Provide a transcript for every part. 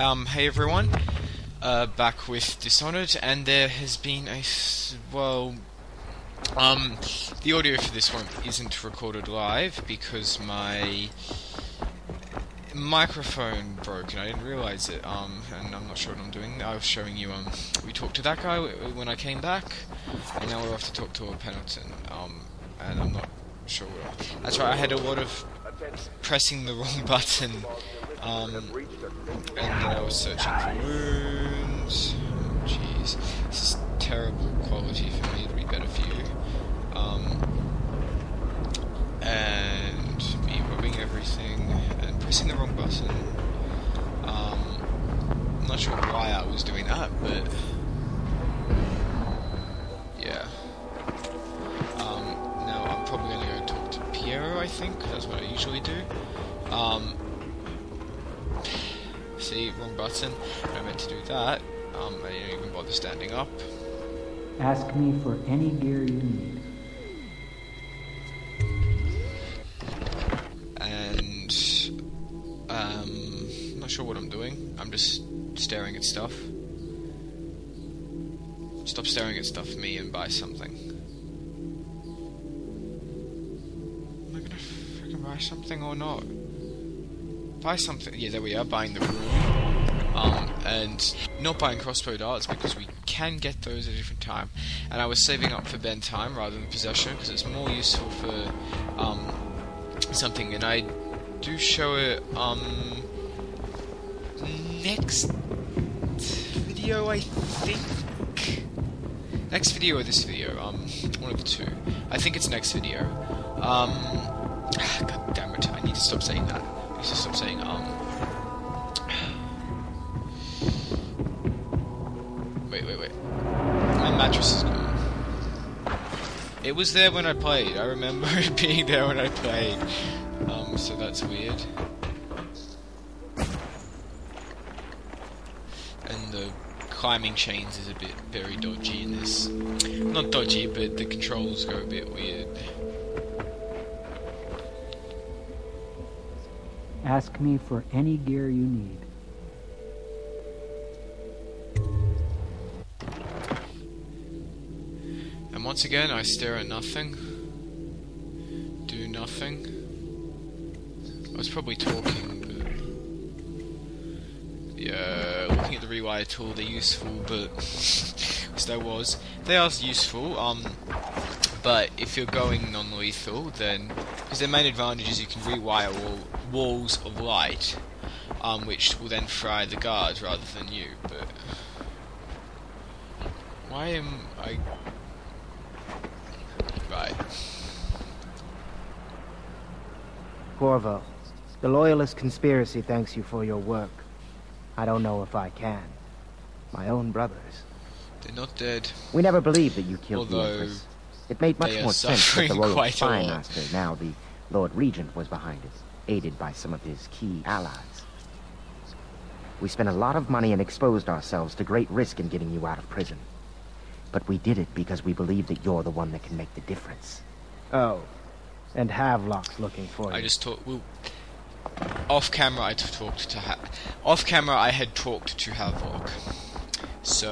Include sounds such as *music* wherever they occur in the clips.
Um, hey everyone, uh, back with Dishonored, and there has been a well, um, the audio for this one isn't recorded live because my microphone broke and I didn't realize it. Um, and I'm not sure what I'm doing. I was showing you. Um, we talked to that guy when I came back, and now we're off to talk to a Pendleton. Um, and I'm not sure. That's right. I had a lot of pressing the wrong *laughs* button. Um, and then I was searching for wounds. Oh, Jeez, this is terrible quality for me. It'll be better for you. Um, and me rubbing everything and pressing the wrong button. Um, I'm not sure why I was doing that, but yeah. Um, now I'm probably going to go talk to Piero. I think that's what I usually do. Um, see, wrong button. I meant to do that. Um, I didn't even bother standing up. Ask me for any gear you need. and um, I'm not sure what I'm doing. I'm just staring at stuff. Stop staring at stuff me and buy something. Am I gonna freaking buy something or not? Buy something. Yeah, there we are. Buying the room. Um, and not buying crossbow darts because we can get those at a different time. And I was saving up for bend time rather than possession because it's more useful for um, something, and I do show it um next video, I think. Next video or this video, um, one of the two. I think it's next video. Um, *sighs* god damn it! I need to stop saying that. To stop saying um. Wait, wait, wait. My mattress is gone. It was there when I played. I remember *laughs* it being there when I played. Um, so that's weird. And the climbing chains is a bit very dodgy in this. Not dodgy, but the controls go a bit weird. Ask me for any gear you need. And once again, I stare at nothing. Do nothing. I was probably talking, but. Yeah, looking at the rewire tool, they're useful, but. *laughs* As there was. They are useful, um. But if you're going non lethal, then. Because their main advantage is you can rewire wall, walls of light, um, which will then fry the guards rather than you, but. Why am I Right. Corvo, the Loyalist conspiracy thanks you for your work. I don't know if I can. My own brothers. They're not dead. We never believed that you killed Although the Empress. It made much more sense that the Royal Spy. Master, now the Lord Regent, was behind it, aided by some of his key allies. We spent a lot of money and exposed ourselves to great risk in getting you out of prison. But we did it because we believe that you're the one that can make the difference. Oh, and Havelock's looking for you. I just talked. Well, off camera, I t- talked to ha- off camera. I had talked to Havok. So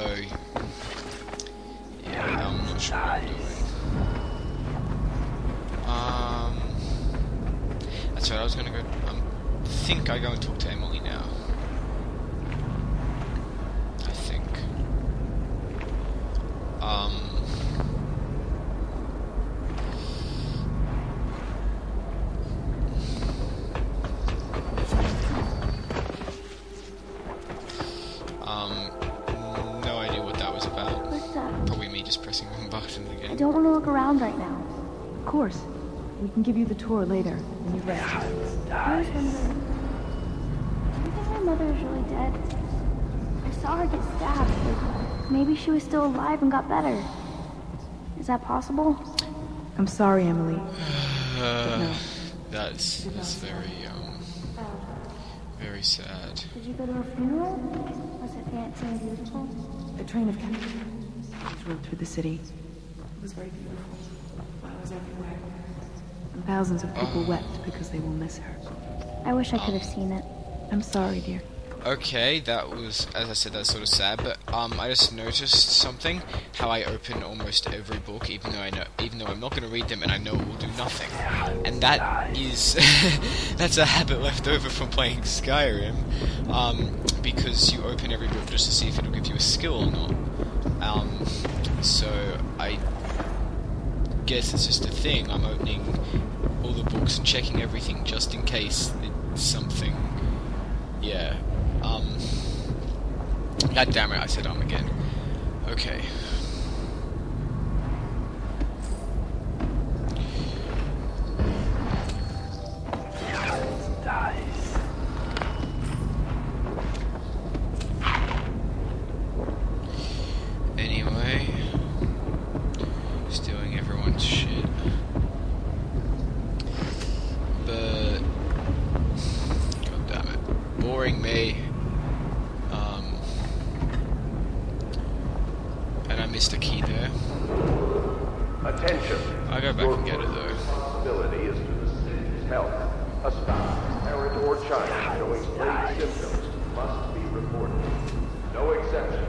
yeah, I'm not sure what I'm doing. Um, that's right. I was gonna go. Um, think I go and talk to Emily now. I think. Um. Um, no idea what that was about. What's? Probably me just pressing button I don't want to look around right now. Of course. We can give you the tour later when you rest. I was wondering, do you think my mother is really dead? I saw her get stabbed, but maybe she was still alive and got better. Is that possible? I'm sorry, Emily. *sighs* Uh, No. that's that's very um very sad. Did you go to her funeral? Was it fancy and beautiful? A train of carriages rode through the city. It was very beautiful. Flowers everywhere. And thousands of people wept because they will miss her. I wish I could have seen it. I'm sorry, dear. Okay, that was, as I said, that's sort of sad. But um, I just noticed something: how I open almost every book, even though I know, even though I'm not going to read them, and I know it will do nothing. And that is, *laughs* that's a habit left over from playing Skyrim, um, because you open every book just to see if it'll give you a skill or not. Um, so I guess it's just a thing. I'm opening all the books and checking everything just in case it's something. Yeah. Um. God damn it! I said um again. Okay. Anyway, stealing everyone's shit. But God damn it, boring me. Um, and I missed a key there. Attention. I'll go back Your and get it first though. responsibility is to the city's health. A spouse, parent, or child showing plague symptoms must be reported. No exceptions.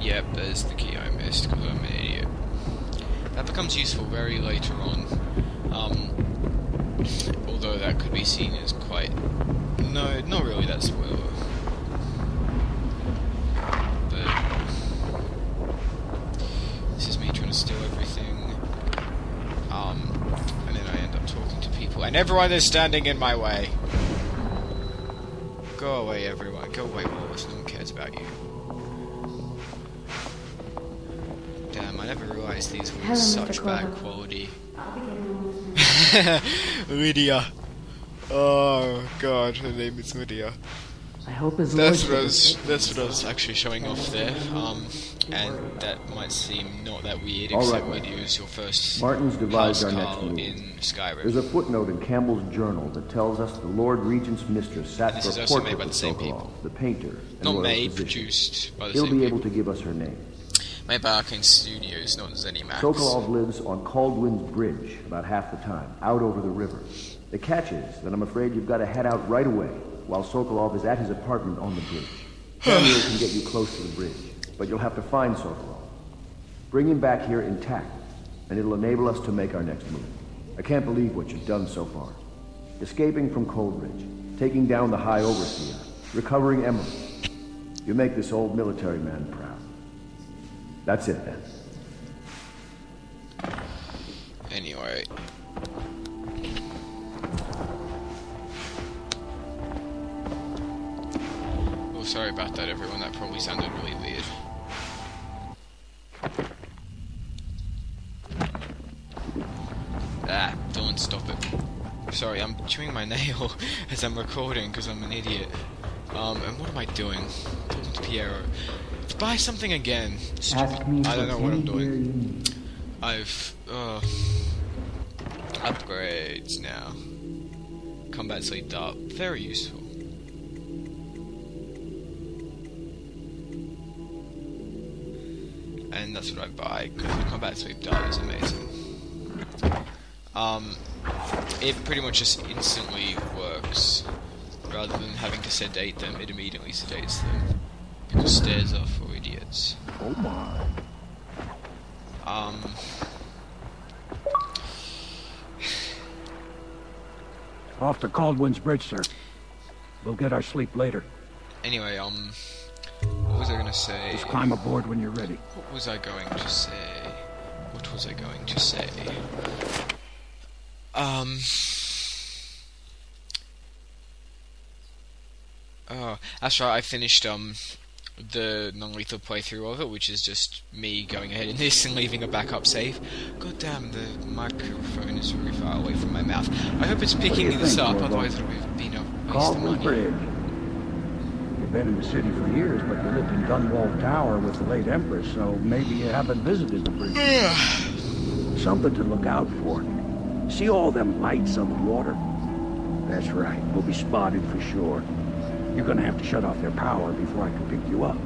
Yep, there's the key I missed because I'm an idiot. That becomes useful very later on. Um, although that could be seen as quite. No, not really that spoiler. But. This is me trying to steal everything. Um, and then I end up talking to people. And everyone is standing in my way! Go away, everyone. Go away, Wallace. No one cares about you. Damn, I never realized these were Hello, such bad quality. I'll be getting home. *laughs* Lydia. Oh god, her name is Lydia. I hope it's That's what I was. That's what I was actually showing off there. Um, and that might seem not that weird, All except right, when you use your first Martin's devised our next move. in Skyrim. There's a footnote in Campbell's journal that tells us the Lord Regent's mistress sat This for is a also portrait made by of the same Sokolov, people. the painter, and not made, physician. produced by the He'll same be people. able to give us her name. Made by Arkane Studios, not ZeniMax. Sokolov lives on Kaldwin's Bridge about half the time, out over the river. The catch is that I'm afraid you've got to head out right away while Sokolov is at his apartment on the bridge. *sighs* Samuel can get you close to the bridge, but you'll have to find Sokolov. Bring him back here intact, and it'll enable us to make our next move. I can't believe what you've done so far. Escaping from Coldridge, taking down the High Overseer, recovering Emerald. You make this old military man proud. That's it then. Anyway. Oh, sorry about that, everyone. That probably sounded really weird. Chewing my *laughs* nail as I'm recording because I'm an idiot. Um, and what am I doing? Talking to Piero. Buy something again. Ask me I don't know what I'm doing. gear you need. I've uh, upgrades now. Combat sleep dart, very useful. And that's what I buy because the combat sleep dart is amazing. Um, it pretty much just instantly works. Rather than having to sedate them, it immediately sedates them. Because stairs are for idiots. Oh my. Um. Off to Kaldwin's Bridge, sir. We'll get our sleep later. Anyway, um, what was I gonna say? Just climb aboard when you're ready. What was I going to say? What was I going to say? Um. Oh, that's right. I finished um the non-lethal playthrough of it, which is just me going ahead in this and *laughs* leaving a backup save. God damn, the microphone is very far away from my mouth. I hope it's picking this up, otherwise it would have been a waste of money. Bridge. You've been in the city for years, but you lived in Dunwall Tower with the late Empress, so maybe you haven't visited the bridge. *sighs* Something to look out for. See all them lights on the water? That's right. We'll be spotted for sure. You're gonna have to shut off their power before I can pick you up.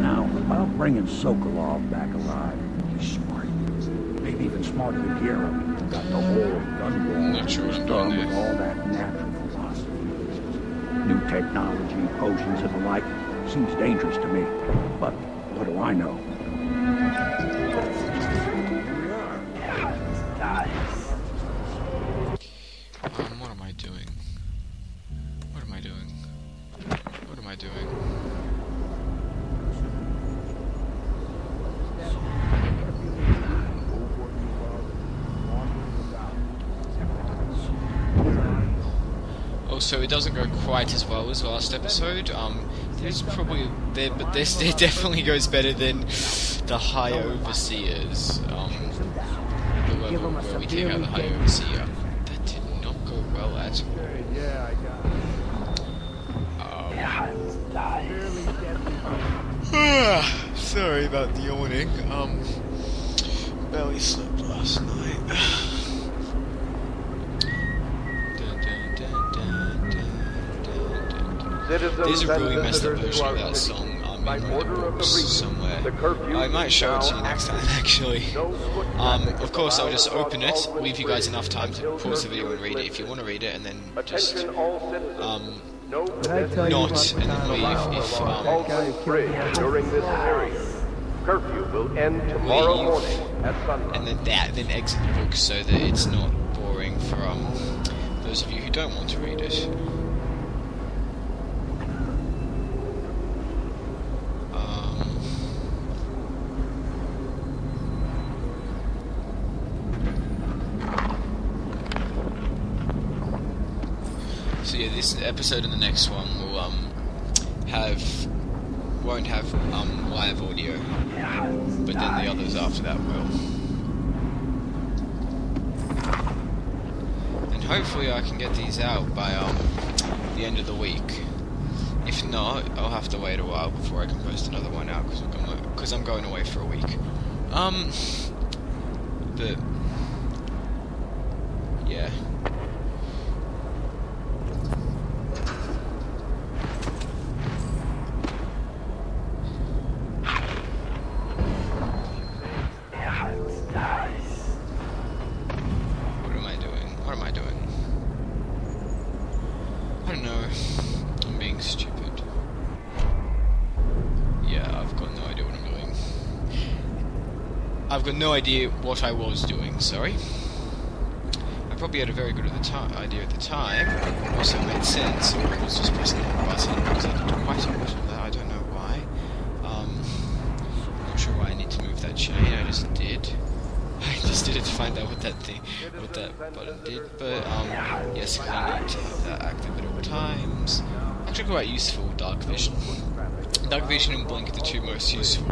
Now, about bringing Sokolov back alive. He's smart. Maybe even smarter than Piero. Got the whole Dunwall Not sure what I'm doing with all that natural philosophy. New technology, potions and the like. Seems dangerous to me. But what do I know? Quite as well as last episode. Um, there's probably there, but this *laughs* it definitely goes better than the High Overseers. Um, the level where we take out the High Overseer. That did not go well at all. Um, *sighs* sorry about the yawning. Um, barely slept last night. *sighs* *sighs* Citizens There's a really messed up version of that song um, By in one of order of the books somewhere. the I might show it to you next time, *laughs* actually. Um, of course, I'll just open it, leave you guys enough time to pause the video and read it if you want to read it, and then just Attention all citizens. um, no I tell you not and then the leave allowed if along um, Baldwin during this period. Curfew will end tomorrow Leave. morning at sunrise. and then that, then exit the book so that it's not boring for um those of you who don't want to read it. Um, so yeah, this episode and the next one will um have won't have um live audio, but then the others after that will. And hopefully I can get these out by um the end of the week. If not, I'll have to wait a while before I can post another one out because I'm going away for a week. Um, but yeah. What am I doing? What am I doing? I don't know. I'm being stupid. Yeah, I've got no idea what I'm doing. I've got no idea what I was doing, sorry. I probably had a very good idea at the time. Also made sense, I was just pressing the button because I did quite a lot of that. I don't know why. Um, not sure why I need to move that chain. I just did. *laughs* I just did it to find out what that thing, what that button did. But um, yes, I need to have that active at all times. Actually, quite useful. Dark vision. Dark vision and blink are the two most useful.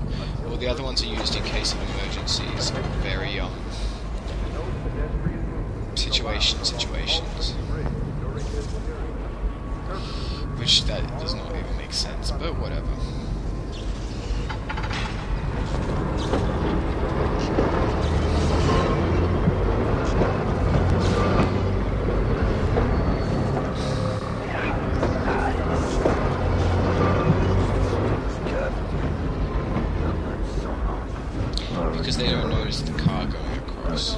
Well, the other ones are used in case of emergencies. Very um, situation situations. Which that does not even make sense, but whatever. Because they don't notice the car going across.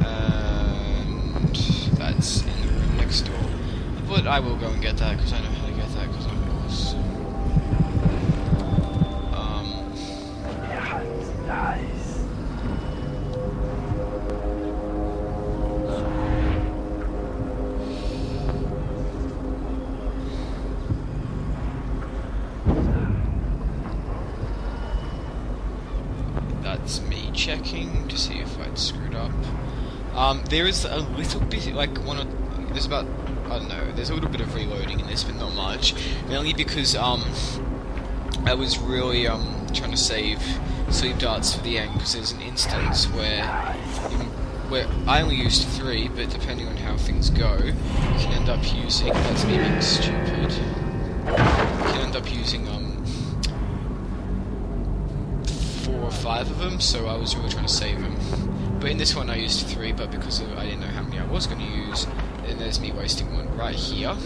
And that's in the room next door. I will go and get that because I know how to get that because I'm boss. Um, that's me checking to see if I'd screwed up. Um, there is a little bit, like one or there's about I don't know. There's a little bit of reloading in this, but not much. Mainly because um, I was really um trying to save sleep darts for the end because there's an instance where where I only used three, but depending on how things go, you can end up using. That's me being stupid. You can end up using um four or five of them, so I was really trying to save them. But in this one I used three, but because of, I didn't know how many I was going to use, and there's me wasting one right here.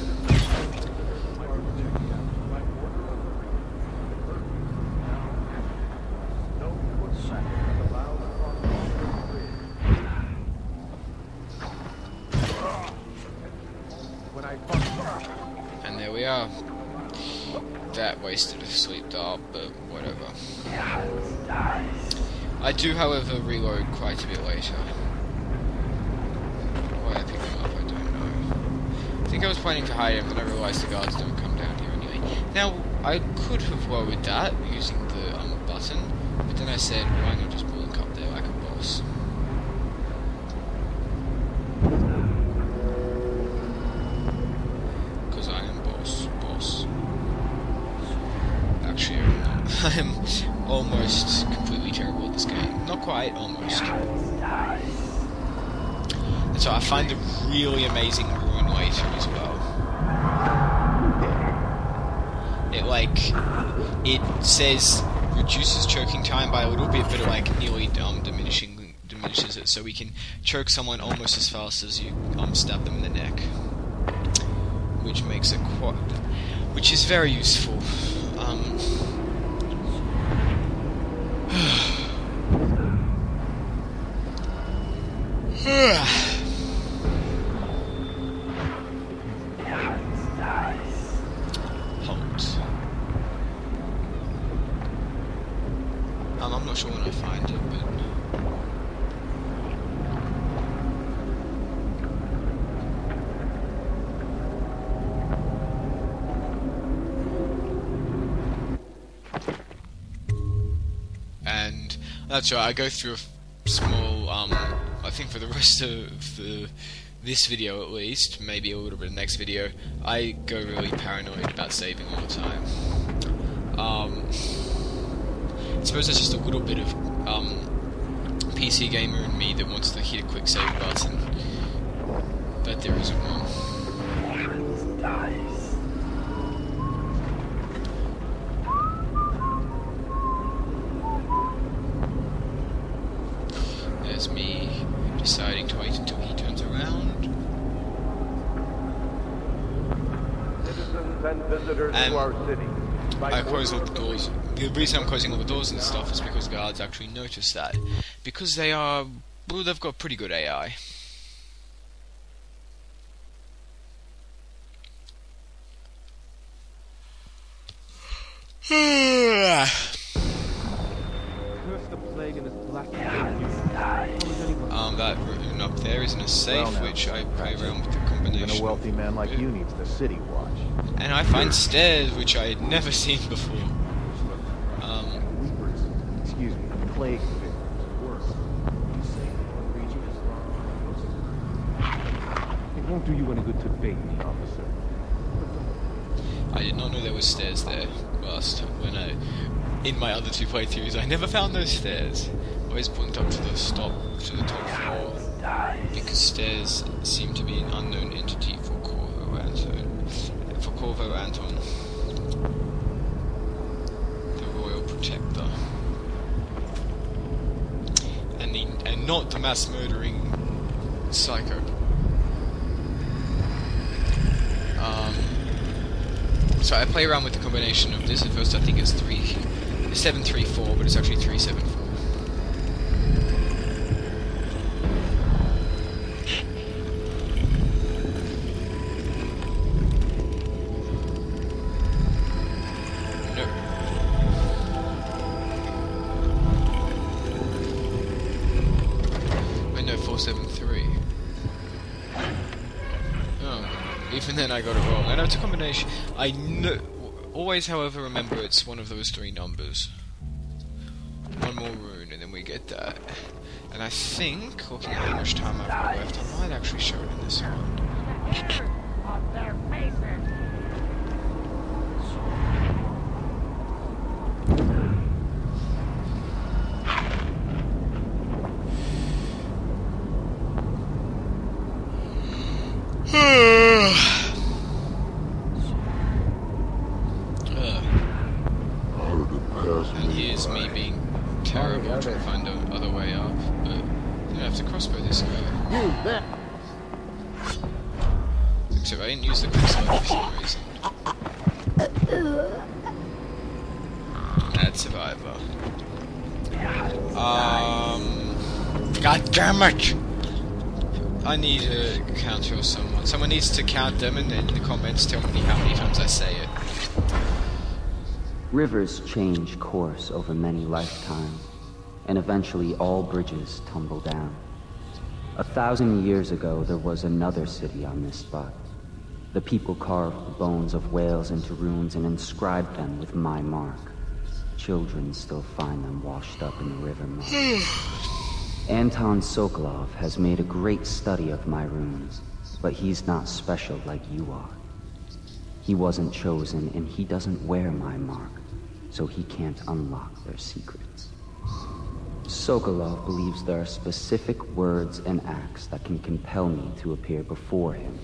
And there we are. That wasted a sleep dart, but whatever. I do, however, reload quite a bit later. Planning to hide him, then I realised the guards don't come down here anyway. Now, I could have lowered that using the um, button, but then I said, why not just blink up there like a boss? Because I am boss, boss. Actually, I'm not. *laughs* I'm almost completely terrible at this game. Not quite, almost. And so I find a really amazing rune later as well. It like it says reduces choking time by a little bit, but it like nearly um diminishing diminishes it, so we can choke someone almost as fast as you um stab them in the neck, which makes it quite, which is very useful. Right. I go through a small. Um, I think for the *laughs* rest of the this video at least, maybe a little bit of the next video, I go really paranoid about saving all the time. Um, I suppose that's just a little bit of um, PC gamer in me that wants to hit a quick save button, but there isn't one. There's me deciding to wait until he turns around. Citizens and visitors Um, to our city. By I close all order the of doors. The reason I'm closing all the doors and stuff is because guards actually notice that. Because they are. Well, they've got pretty good AI. *sighs* um, that rune up there is in a safe, Well which I play around with the combination. Even a wealthy man like you needs the city watch. And I find stairs which I had never seen before. Um, Weepers, excuse me, plague. Worse. You say the is wrong. It won't do you any good to bait me, officer. I did not know there were stairs there last when I, in my other two playthroughs, I never found those stairs. Always blinked up to the stop to the top floor because stairs seem to be an unknown entity for Corvo Attano. For Corvo Attano, the Royal Protector, and the and not the mass murdering psycho. Um. So I play around with the combination of this. At first, I think it's three, seven three four, but it's actually three seven four. Even then I got it wrong. I know it's a combination. I know. Always, however, remember it's one of those three numbers. One more rune, and then we get that. And I think, looking at how much time I've got left, I might actually show it in this one. Ugh. And here's me being terrible trying to find a other way up, but I have to crossbow this guy. Except I didn't use the quicksilver for some reason. Add survivor. Um. God damn it! I need a counter or someone. Someone needs to count them and then in the comments tell me how many times I say it. Rivers change course over many lifetimes, and eventually all bridges tumble down. A thousand years ago, there was another city on this spot. The people carved the bones of whales into runes and inscribed them with my mark. Children still find them washed up in the river mud. *sighs* Anton Sokolov has made a great study of my runes, but he's not special like you are. He wasn't chosen, and he doesn't wear my mark, so he can't unlock their secrets. Sokolov believes there are specific words and acts that can compel me to appear before him.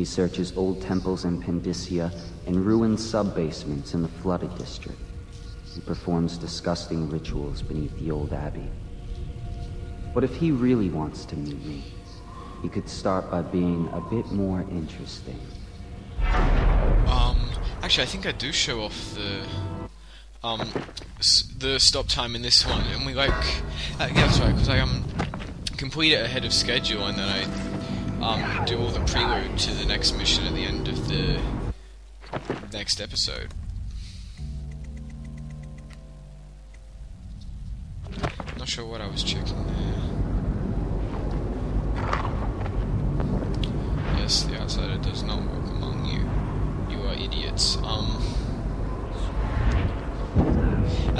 He searches old temples in Pandyssia and ruined sub-basements in the flooded district. He performs disgusting rituals beneath the old abbey. But if he really wants to meet me, he could start by being a bit more interesting. Um, actually, I think I do show off the um the stop time in this one, and we like uh, yeah, that's right, because I um complete it ahead of schedule, and then I um do all the prelude to the next mission at the end of the next episode. Not sure what I was checking there. Yes, the outsider does not walk among you. You are idiots. Um.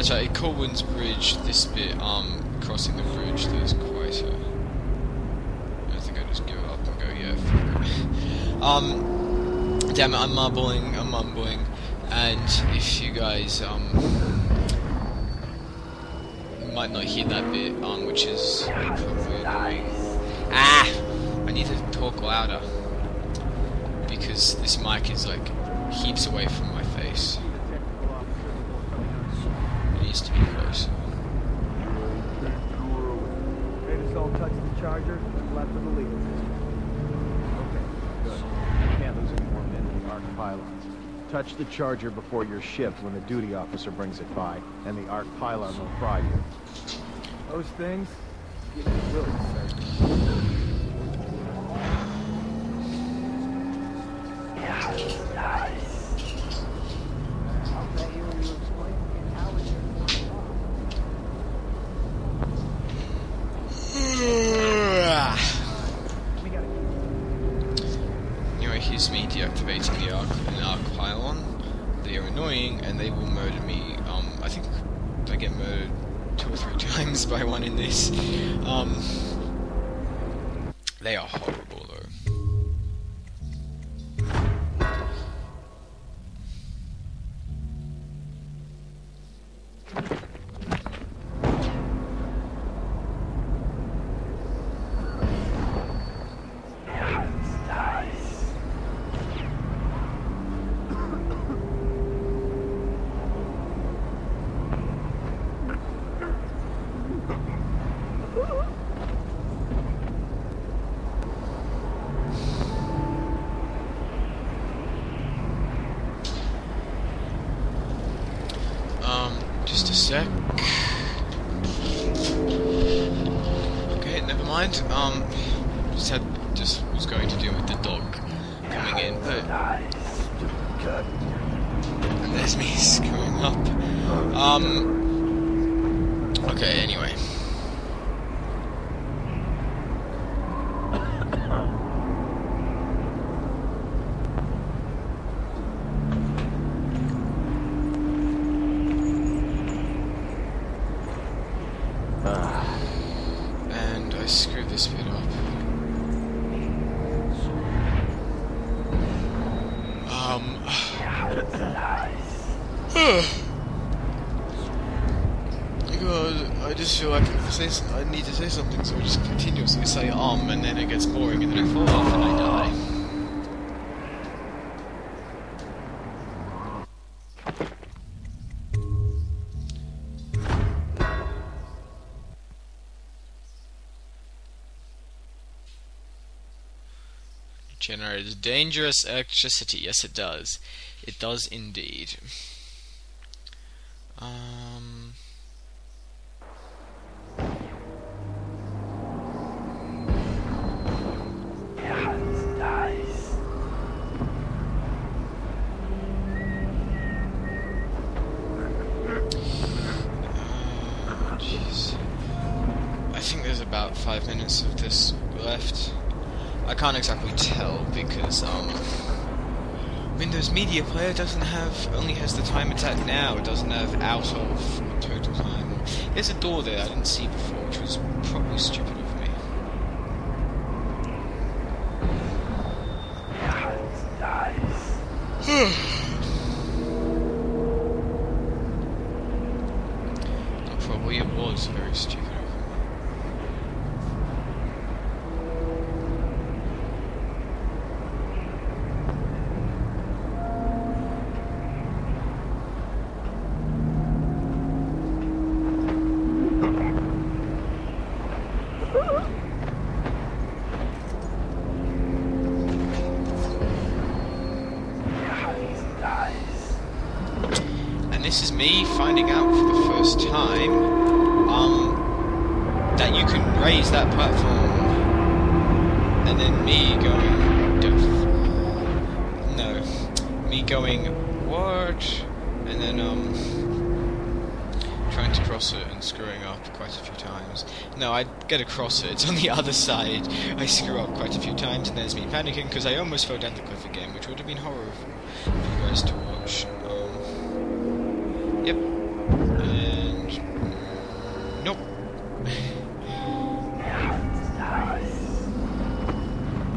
Right, at Kaldwin's Bridge, this bit, um, crossing the bridge, there's quite a. I think I just give up and go, yeah, fuck it. Um. Damn it, I'm mumbling, I'm mumbling. And if you guys, um. might not hear that bit, um, which is probably annoying. Ah! I need to talk louder because this mic is like heaps away from my face. It needs to be closer. Made us all touch the charger and left of the leader. Okay, good. You can't lose any more men in the arc pylons. Touch the charger before you're shipped when the duty officer brings it by, and the arc pylon will fry you. Those things, get really excited. Anyway, here's me deactivating the arc an arc pylon. They are annoying and they will murder me. Um, I think I get murdered two or three *laughs* times by one in this. Um, they are horrible in, but there's me screwing up. Um. Okay. Anyway. generates dangerous electricity. Yes, it does. It does indeed. Um... about five minutes of this left. I can't exactly tell because um, Windows Media Player doesn't have only has the time it's at now. It doesn't have out of total time. There's a door there I didn't see before, which was probably stupid of me. No, probably it was very stupid of me. and this is me finding out for the first time um, that you can raise that platform, and then me going, "Duh." no, me going what, and then um, trying to cross it and screwing up quite a few times. No, I get across it. It's on the other side. I screw up quite a few times, and there's me panicking because I almost fell down the cliff again, which would have been horrible for you guys to watch. Um, Yep. And mm, nope.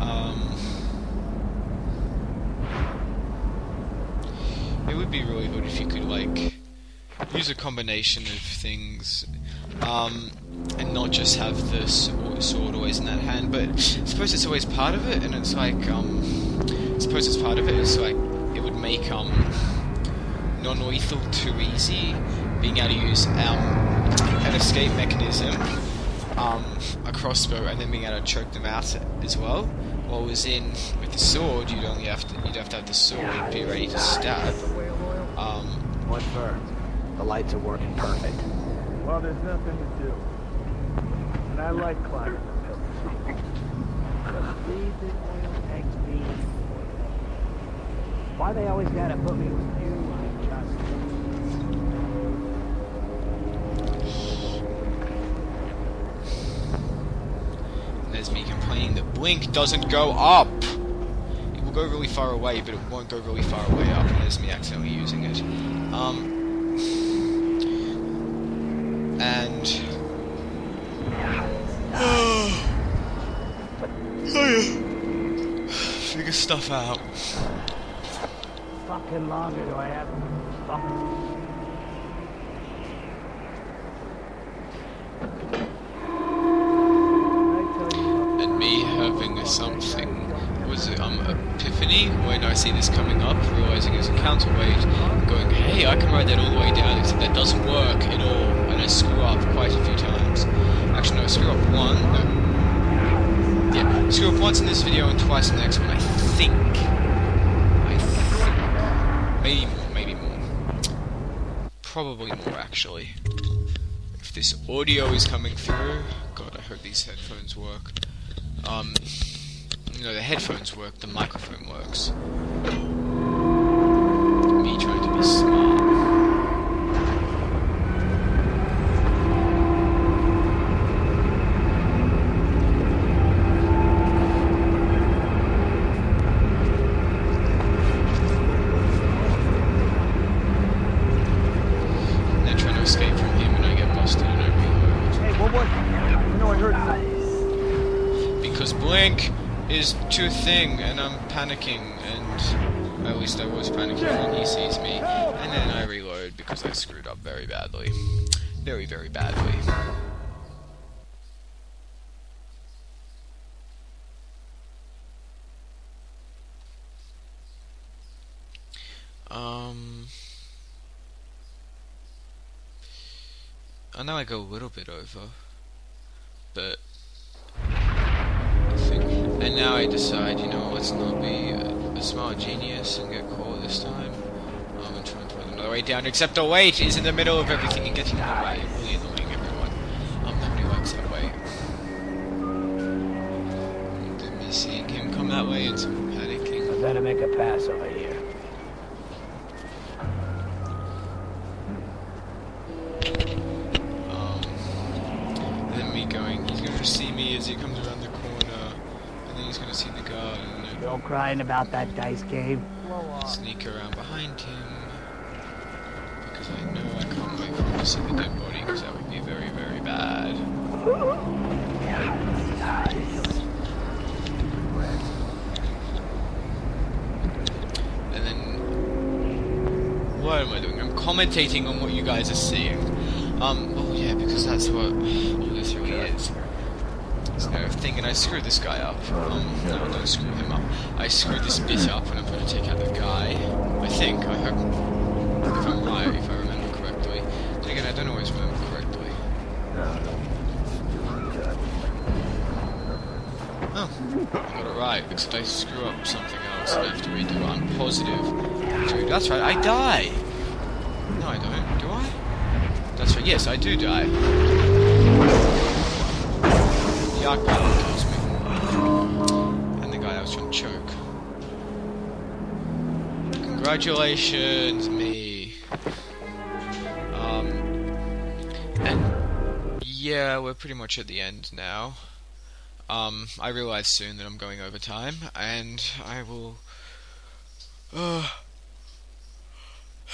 um, it would be really good if you could like use a combination of things, um, and not just have the sword always in that hand. But I suppose it's always part of it, and it's like um, I suppose it's part of it. It's like it would make um non-lethal too easy, being able to use um, an escape mechanism, um, a crossbow, and then being able to choke them out as well. While was in with the sword, you'd only have to you'd have to have the sword be ready to stab. Um, What for? The lights are working perfect. Well, there's nothing to do. And I like climbing the pillars. Just leave the oil tanks be. Why they always gotta put me with you? I just... there's me complaining the blink doesn't go up. Go really far away, but it won't go really far away up. And there's me accidentally using it. Um, and Oh, *sighs* yeah. figure stuff out. Fucking longer do I have? Fuck. and me having a something was it um epiphany when I see this coming up, realizing it's a counterweight, going, hey, I can ride that all the way down, except that doesn't work at all, and I screw up quite a few times. Actually, no, I screw up one. No. Yeah, screw up once in this video and twice in the next one. I think. I think. Maybe more. Maybe more. Probably more, actually. If this audio is coming through, God, I hope these headphones work. Um, no, the headphones work, the microphone works. Me trying to be smart. And then trying to escape from him and I get busted and I reload. Hey, what was? You know, I heard. because Blink is too thing and I'm panicking and at least I was panicking when he sees me and then I reload because I screwed up very badly. Very, very badly. Um I know I go a little bit over, but I think. And now I decide, you know, let's not be a, a smart genius and get caught this time. Um, and try and find another way down, except the weight is in the middle of everything and getting in the way. Really annoying everyone. Um, nobody likes that way. And then me seeing him come that way and some panicking. I better make a pass over here. Um, then me going, he's gonna see me as he comes around the corner, and then he's gonna see the guard Still crying about that dice game? sneak around behind him because I know I see the dead body because that would be very, very bad. And then, what am I doing? I'm commentating on what you guys are seeing. Um, oh yeah, because that's what all this really is. So I'm thinking I screwed this guy up. Um, no, don't screw him up. I screwed this bit up and I'm going to take out the guy. I think, I hope. Oh, I got it right, except I screw up something else and I have to redo it. I'm positive. Dude, that's right, I die! No, I don't. Do I? That's right, yes, I do die. The arc pylon kills me. And the guy I was trying to choke. Congratulations, me. Um, and yeah, we're pretty much at the end now. Um, I realize soon that I'm going over time, and I will. Uh,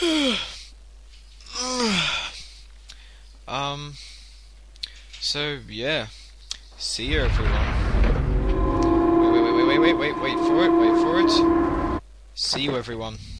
*sighs* um. So yeah, see you everyone. Wait, wait, wait, wait, wait, wait, wait, wait for it, wait for it. See you everyone.